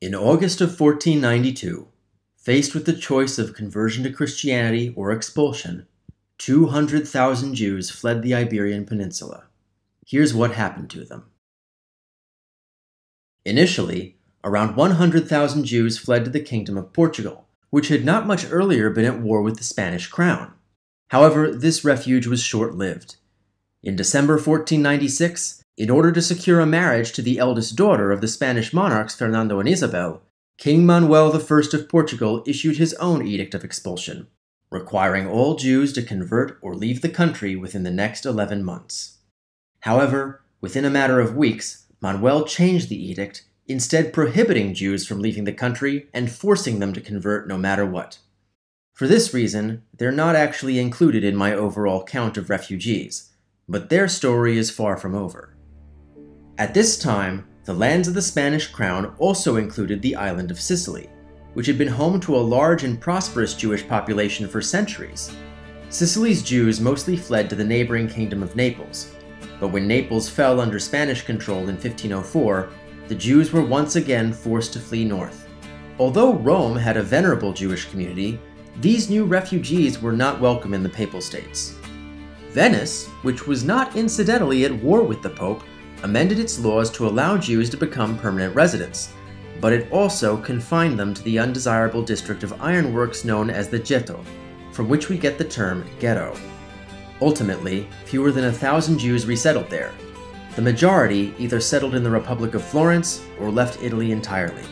In August of 1492, faced with the choice of conversion to Christianity or expulsion, 200,000 Jews fled the Iberian Peninsula. Here's what happened to them. Initially, around 100,000 Jews fled to the Kingdom of Portugal, which had not much earlier been at war with the Spanish crown. However, this refuge was short lived. In December 1496, in order to secure a marriage to the eldest daughter of the Spanish monarchs Fernando and Isabel, King Manuel I of Portugal issued his own edict of expulsion, requiring all Jews to convert or leave the country within the next 11 months. However, within a matter of weeks, Manuel changed the edict, instead prohibiting Jews from leaving the country and forcing them to convert no matter what. For this reason, they're not actually included in my overall count of refugees, but their story is far from over. At this time, the lands of the Spanish crown also included the island of Sicily, which had been home to a large and prosperous Jewish population for centuries. Sicily's Jews mostly fled to the neighboring kingdom of Naples, but when Naples fell under Spanish control in 1504, the Jews were once again forced to flee north. Although Rome had a venerable Jewish community, these new refugees were not welcome in the Papal States. Venice, which was not incidentally at war with the Pope, amended its laws to allow Jews to become permanent residents, but it also confined them to the undesirable district of ironworks known as the Ghetto, from which we get the term ghetto. Ultimately, fewer than a thousand Jews resettled there. The majority either settled in the Republic of Florence or left Italy entirely.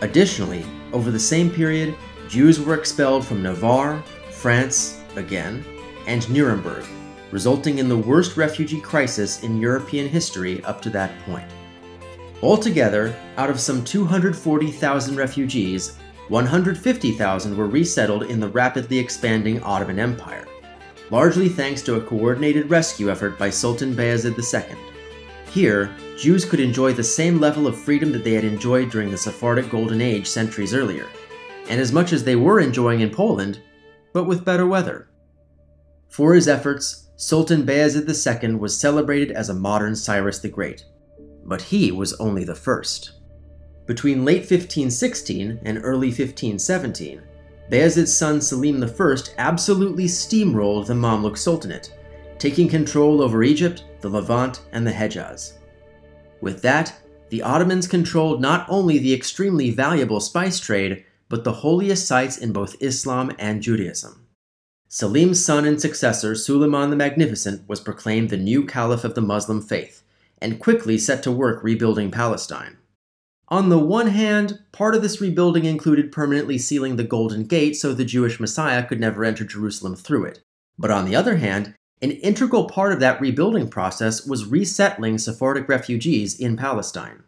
Additionally, over the same period, Jews were expelled from Navarre, France, again, and Nuremberg, resulting in the worst refugee crisis in European history up to that point. Altogether, out of some 240,000 refugees, 150,000 were resettled in the rapidly expanding Ottoman Empire, largely thanks to a coordinated rescue effort by Sultan Bayezid II. Here, Jews could enjoy the same level of freedom that they had enjoyed during the Sephardic Golden Age centuries earlier, and as much as they were enjoying in Poland, but with better weather. For his efforts, Sultan Bayezid II was celebrated as a modern Cyrus the Great, but he was only the first. Between late 1516 and early 1517, Bayezid's son Selim I absolutely steamrolled the Mamluk Sultanate, taking control over Egypt, the Levant, and the Hejaz. With that, the Ottomans controlled not only the extremely valuable spice trade, but the holiest sites in both Islam and Judaism. Selim's son and successor, Suleiman the Magnificent, was proclaimed the new caliph of the Muslim faith, and quickly set to work rebuilding Palestine. On the one hand, part of this rebuilding included permanently sealing the Golden Gate so the Jewish Messiah could never enter Jerusalem through it. But on the other hand, an integral part of that rebuilding process was resettling Sephardic refugees in Palestine.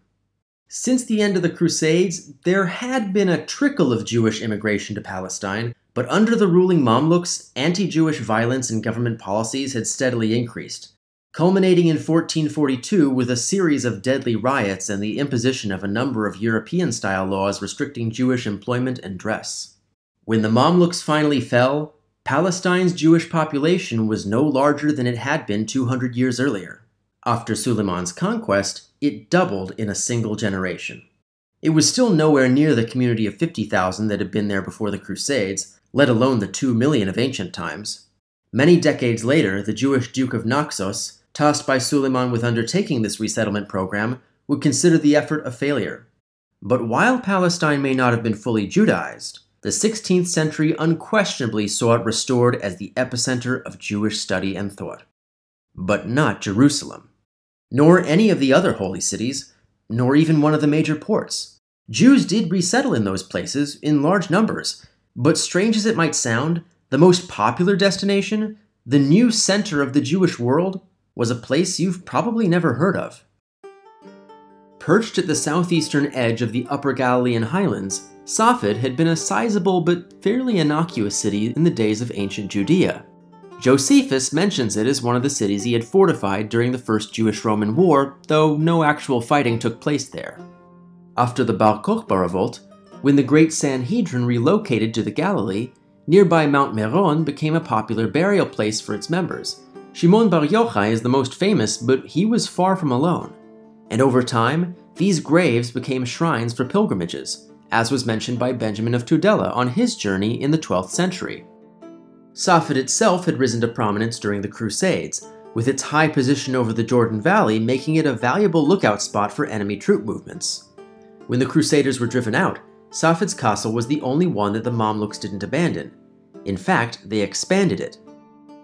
Since the end of the Crusades, there had been a trickle of Jewish immigration to Palestine, but under the ruling Mamluks, anti Jewish violence and government policies had steadily increased, culminating in 1442 with a series of deadly riots and the imposition of a number of European style laws restricting Jewish employment and dress. When the Mamluks finally fell, Palestine's Jewish population was no larger than it had been 200 years earlier. After Suleiman's conquest, it doubled in a single generation. It was still nowhere near the community of 50,000 that had been there before the Crusades, let alone the two million of ancient times. Many decades later, the Jewish Duke of Naxos, tasked by Suleiman with undertaking this resettlement program, would consider the effort a failure. But while Palestine may not have been fully Judaized, the 16th century unquestionably saw it restored as the epicenter of Jewish study and thought. But not Jerusalem, nor any of the other holy cities, nor even one of the major ports. Jews did resettle in those places in large numbers, but strange as it might sound, the most popular destination, the new center of the Jewish world, was a place you've probably never heard of. Perched at the southeastern edge of the Upper Galilean highlands, Safed had been a sizable but fairly innocuous city in the days of ancient Judea. Josephus mentions it as one of the cities he had fortified during the First Jewish-Roman War, though no actual fighting took place there. After the Bar Kokhba revolt, when the great Sanhedrin relocated to the Galilee, nearby Mount Meron became a popular burial place for its members. Shimon Bar Yochai is the most famous, but he was far from alone. And over time, These graves became shrines for pilgrimages, as was mentioned by Benjamin of Tudela on his journey in the 12th century. Safed itself had risen to prominence during the Crusades, with its high position over the Jordan Valley making it a valuable lookout spot for enemy troop movements. When the Crusaders were driven out, Safed's castle was the only one that the Mamluks didn't abandon. In fact, they expanded it.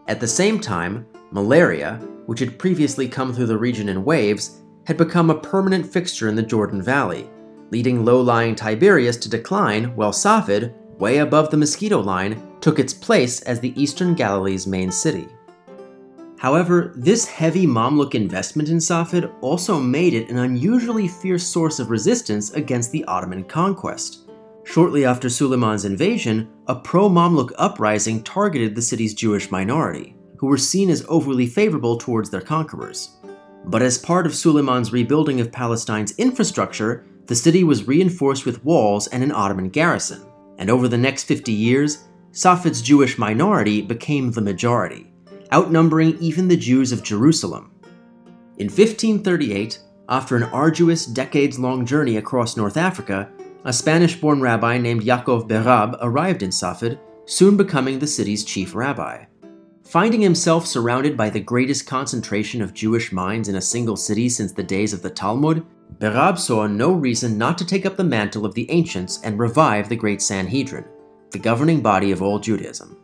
At the same time, malaria, which had previously come through the region in waves, had become a permanent fixture in the Jordan Valley, leading low-lying Tiberias to decline while Safed, way above the mosquito line, took its place as the eastern Galilee's main city. However, this heavy Mamluk investment in Safed also made it an unusually fierce source of resistance against the Ottoman conquest. Shortly after Suleiman's invasion, a pro-Mamluk uprising targeted the city's Jewish minority, who were seen as overly favorable towards their conquerors. But as part of Suleiman's rebuilding of Palestine's infrastructure, the city was reinforced with walls and an Ottoman garrison, and over the next 50 years, Safed's Jewish minority became the majority outnumbering even the Jews of Jerusalem. In 1538, after an arduous, decades long journey across North Africa, a Spanish born rabbi named Yaakov Berab arrived in Safed, soon becoming the city's chief rabbi. Finding himself surrounded by the greatest concentration of Jewish minds in a single city since the days of the Talmud, Berab saw no reason not to take up the mantle of the ancients and revive the great Sanhedrin, the governing body of all Judaism.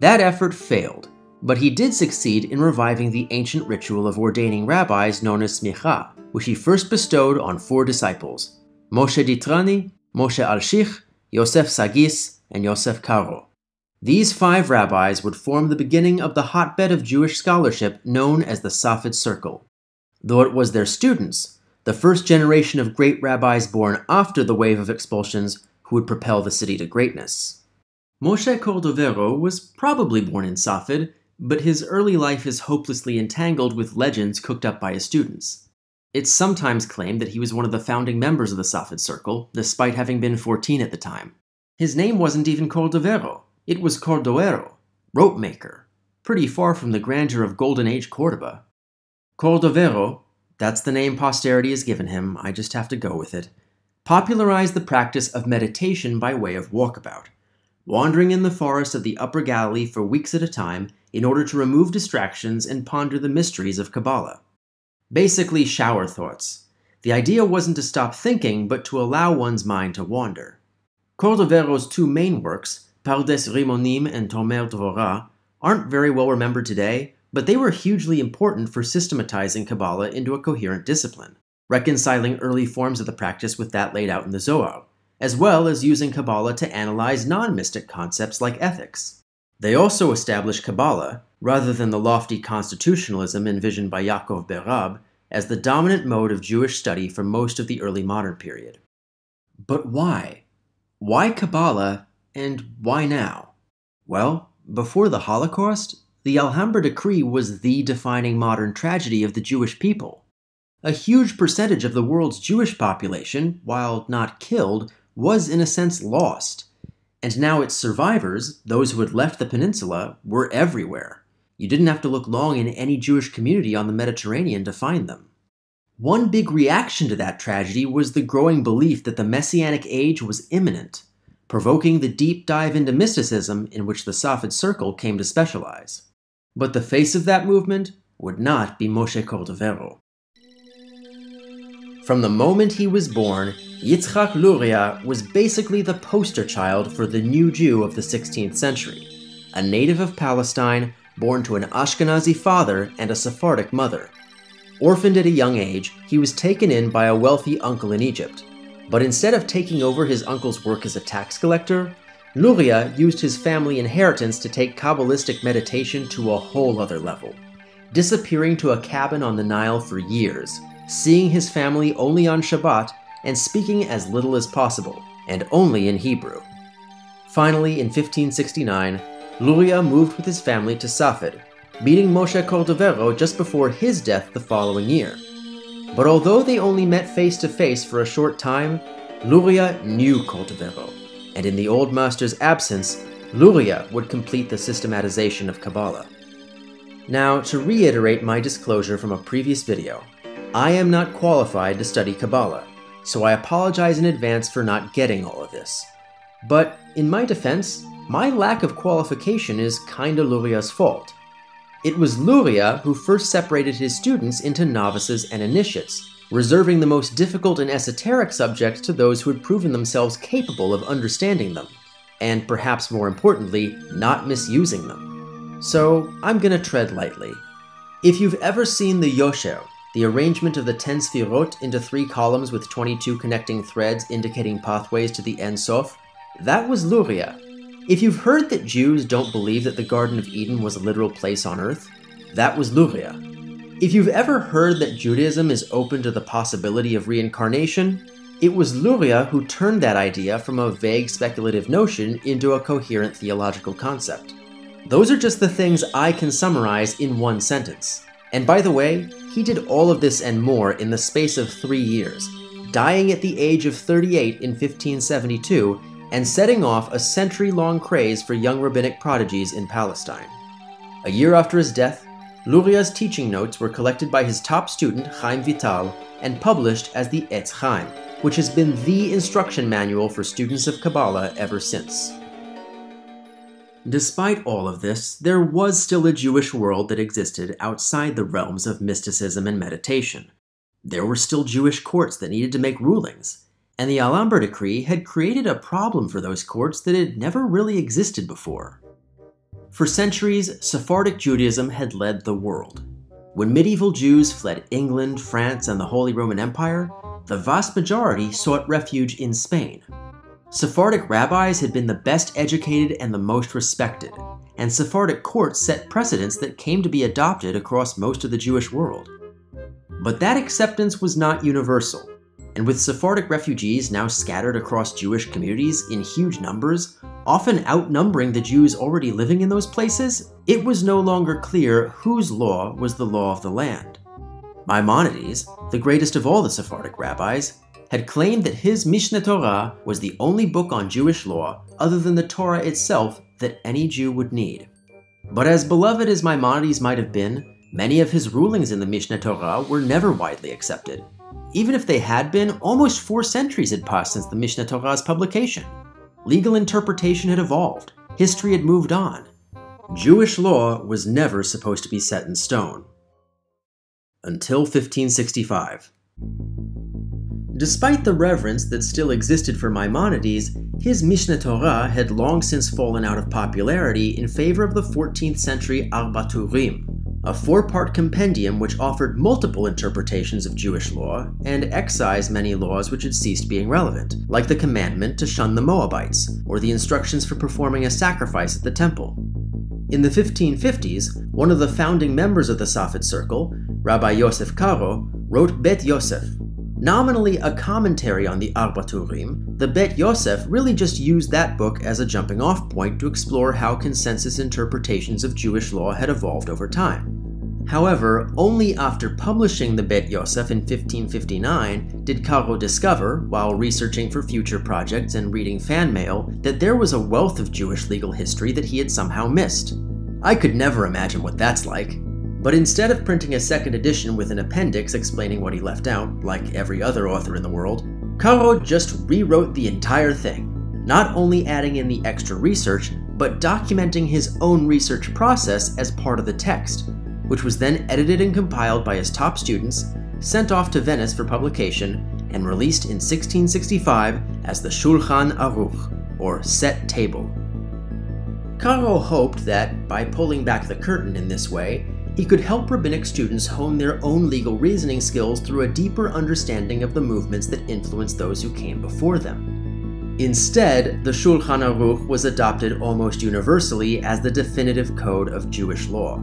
That effort failed, but he did succeed in reviving the ancient ritual of ordaining rabbis known as smicha, which he first bestowed on four disciples Moshe Ditrani, Moshe Alshich, Yosef Sagis, and Yosef Karo. These five rabbis would form the beginning of the hotbed of Jewish scholarship known as the Safed Circle. Though it was their students, the first generation of great rabbis born after the wave of expulsions, who would propel the city to greatness. Moshe Cordovero was probably born in Safed, but his early life is hopelessly entangled with legends cooked up by his students. It's sometimes claimed that he was one of the founding members of the Safed Circle, despite having been 14 at the time. His name wasn't even Cordovero, it was Cordoero, rope maker, pretty far from the grandeur of Golden Age Cordoba. Cordovero, that's the name posterity has given him, I just have to go with it, popularized the practice of meditation by way of walkabout, wandering in the forest of the Upper Galilee for weeks at a time in order to remove distractions and ponder the mysteries of Kabbalah. Basically, shower thoughts. The idea wasn't to stop thinking, but to allow one's mind to wander. Cordovero's two main works, Pardes Rimonim and Tomer Dvorah, aren't very well remembered today, but they were hugely important for systematizing Kabbalah into a coherent discipline, reconciling early forms of the practice with that laid out in the Zohar, as well as using Kabbalah to analyze non mystic concepts like ethics. They also established Kabbalah, rather than the lofty constitutionalism envisioned by Yaakov Berab, as the dominant mode of Jewish study for most of the early modern period. But why? Why Kabbalah, and why now? Well, before the Holocaust, the Alhambra Decree was the defining modern tragedy of the Jewish people. A huge percentage of the world's Jewish population, while not killed, was in a sense lost. And now its survivors, those who had left the peninsula, were everywhere. You didn't have to look long in any Jewish community on the Mediterranean to find them. One big reaction to that tragedy was the growing belief that the Messianic age was imminent, provoking the deep dive into mysticism in which the Safed Circle came to specialize. But the face of that movement would not be Moshe Cordovero. From the moment he was born, Yitzhak Luria was basically the poster child for the new Jew of the 16th century, a native of Palestine born to an Ashkenazi father and a Sephardic mother. Orphaned at a young age, he was taken in by a wealthy uncle in Egypt. But instead of taking over his uncle's work as a tax collector, Luria used his family inheritance to take Kabbalistic meditation to a whole other level, disappearing to a cabin on the Nile for years, seeing his family only on Shabbat and speaking as little as possible, and only in Hebrew. Finally, in 1569, Luria moved with his family to Safed, meeting Moshe Cordovero just before his death the following year. But although they only met face to face for a short time, Luria knew Cordovero, and in the old master's absence, Luria would complete the systematization of Kabbalah. Now, to reiterate my disclosure from a previous video, I am not qualified to study Kabbalah, so I apologize in advance for not getting all of this. But in my defense, my lack of qualification is kinda Luria's fault. It was Luria who first separated his students into novices and initiates, reserving the most difficult and esoteric subjects to those who had proven themselves capable of understanding them, and perhaps more importantly, not misusing them. So I'm gonna tread lightly. If you've ever seen the Yosher, the arrangement of the 10 Sfirot into three columns with 22 connecting threads indicating pathways to the Ein Sof, that was Luria. If you've heard that Jews don't believe that the Garden of Eden was a literal place on earth, that was Luria. If you've ever heard that Judaism is open to the possibility of reincarnation, it was Luria who turned that idea from a vague speculative notion into a coherent theological concept. Those are just the things I can summarize in one sentence. And by the way, he did all of this and more in the space of three years, dying at the age of 38 in 1572 and setting off a century long craze for young rabbinic prodigies in Palestine. A year after his death, Luria's teaching notes were collected by his top student, Chaim Vital, and published as the Etz Chaim, which has been the instruction manual for students of Kabbalah ever since. Despite all of this, there was still a Jewish world that existed outside the realms of mysticism and meditation. There were still Jewish courts that needed to make rulings, and the Alhambra decree had created a problem for those courts that had never really existed before. For centuries, Sephardic Judaism had led the world. When medieval Jews fled England, France, and the Holy Roman Empire, the vast majority sought refuge in Spain. Sephardic rabbis had been the best educated and the most respected, and Sephardic courts set precedents that came to be adopted across most of the Jewish world. But that acceptance was not universal. And with Sephardic refugees now scattered across Jewish communities in huge numbers, often outnumbering the Jews already living in those places, it was no longer clear whose law was the law of the land. Maimonides, the greatest of all the Sephardic rabbis, had claimed that his Mishneh Torah was the only book on Jewish law, other than the Torah itself, that any Jew would need. But as beloved as Maimonides might have been, many of his rulings in the Mishneh Torah were never widely accepted, even if they had been, almost four centuries had passed since the Mishneh Torah's publication. Legal interpretation had evolved, history had moved on. Jewish law was never supposed to be set in stone. Until 1565. Despite the reverence that still existed for Maimonides, his Mishneh Torah had long since fallen out of popularity in favor of the 14th century Arba Turim, a four part compendium which offered multiple interpretations of Jewish law and excised many laws which had ceased being relevant, like the commandment to shun the Moabites, or the instructions for performing a sacrifice at the temple. In the 1550s, one of the founding members of the Safed Circle, Rabbi Yosef Karo, wrote Bet Yosef, Nominally a commentary on the Arba Turim, the Bet Yosef really just used that book as a jumping off point to explore how consensus interpretations of Jewish law had evolved over time. However, only after publishing the Bet Yosef in 1559 did Caro discover, while researching for future projects and reading fan mail, that there was a wealth of Jewish legal history that he had somehow missed. I could never imagine what that's like. But instead of printing a second edition with an appendix explaining what he left out, like every other author in the world, Karo just rewrote the entire thing, not only adding in the extra research, but documenting his own research process as part of the text, which was then edited and compiled by his top students, sent off to Venice for publication, and released in 1665 as the Shulchan Aruch, or Set Table. Karo hoped that, by pulling back the curtain in this way, he could help rabbinic students hone their own legal reasoning skills through a deeper understanding of the movements that influenced those who came before them. Instead, the Shulchan Aruch was adopted almost universally as the definitive code of Jewish law.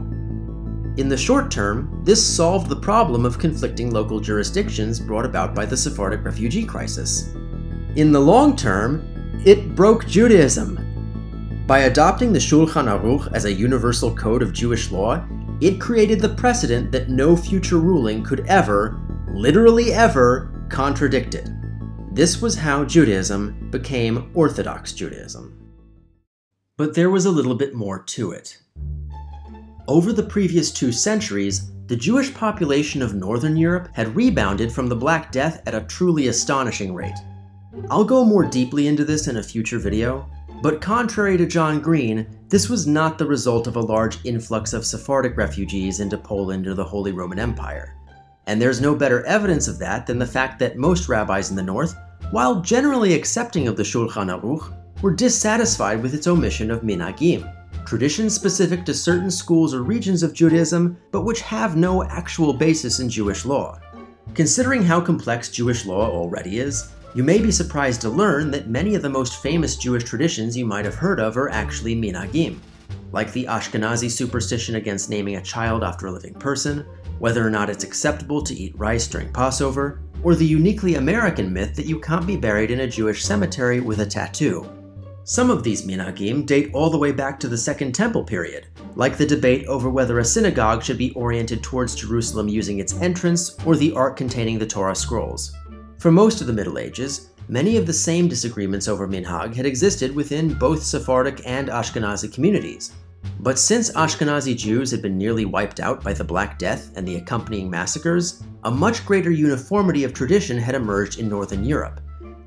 In the short term, this solved the problem of conflicting local jurisdictions brought about by the Sephardic refugee crisis. In the long term, it broke Judaism. By adopting the Shulchan Aruch as a universal code of Jewish law, it created the precedent that no future ruling could ever, literally ever, contradict it. This was how Judaism became Orthodox Judaism. But there was a little bit more to it. Over the previous two centuries, the Jewish population of Northern Europe had rebounded from the Black Death at a truly astonishing rate. I'll go more deeply into this in a future video, but contrary to John Green, this was not the result of a large influx of Sephardic refugees into Poland or the Holy Roman Empire. And there's no better evidence of that than the fact that most rabbis in the north, while generally accepting of the Shulchan Aruch, were dissatisfied with its omission of minhagim, traditions specific to certain schools or regions of Judaism, but which have no actual basis in Jewish law. Considering how complex Jewish law already is, you may be surprised to learn that many of the most famous Jewish traditions you might have heard of are actually minhagim, like the Ashkenazi superstition against naming a child after a living person, whether or not it's acceptable to eat rice during Passover, or the uniquely American myth that you can't be buried in a Jewish cemetery with a tattoo. Some of these minhagim date all the way back to the Second Temple period, like the debate over whether a synagogue should be oriented towards Jerusalem using its entrance or the ark containing the Torah scrolls. For most of the Middle Ages, many of the same disagreements over minhag had existed within both Sephardic and Ashkenazi communities. But since Ashkenazi Jews had been nearly wiped out by the Black Death and the accompanying massacres, a much greater uniformity of tradition had emerged in Northern Europe.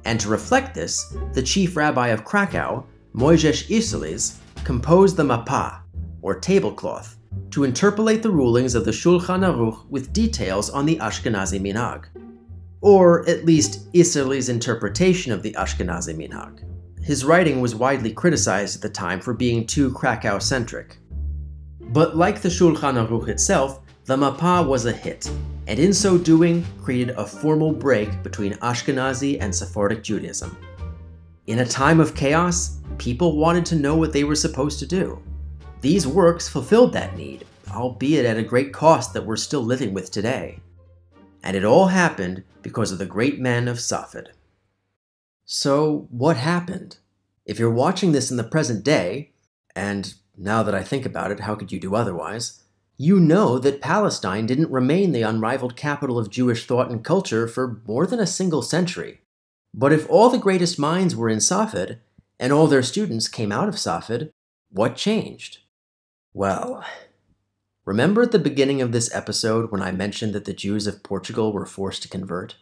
And to reflect this, the chief rabbi of Krakow, Mojżesz Isserles, composed the Mapa, or tablecloth, to interpolate the rulings of the Shulchan Aruch with details on the Ashkenazi minhag or at least Isserles' interpretation of the Ashkenazi minhag. His writing was widely criticized at the time for being too Krakow-centric. But like the Shulchan Aruch itself, the Mapa was a hit, and in so doing created a formal break between Ashkenazi and Sephardic Judaism. In a time of chaos, people wanted to know what they were supposed to do. These works fulfilled that need, albeit at a great cost that we're still living with today. And it all happened because of the great men of Safed. So, what happened? If you're watching this in the present day, and now that I think about it, how could you do otherwise? You know that Palestine didn't remain the unrivaled capital of Jewish thought and culture for more than a single century. But if all the greatest minds were in Safed, and all their students came out of Safed, what changed? Well, Remember at the beginning of this episode when I mentioned that the Jews of Portugal were forced to convert?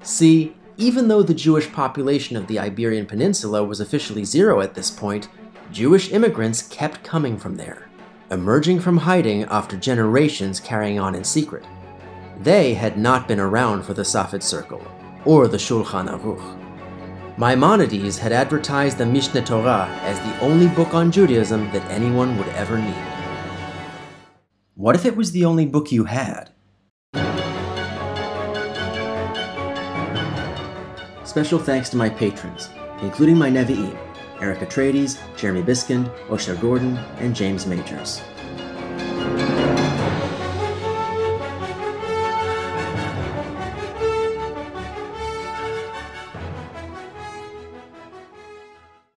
See, even though the Jewish population of the Iberian Peninsula was officially zero at this point, Jewish immigrants kept coming from there, emerging from hiding after generations carrying on in secret. They had not been around for the Safed Circle, or the Shulchan Aruch. Maimonides had advertised the Mishneh Torah as the only book on Judaism that anyone would ever need. What if it was the only book you had? Special thanks to my patrons, including my Nevi'im, Eric Atreides, Jeremy Biskind, Osher Gordon, and James Majors.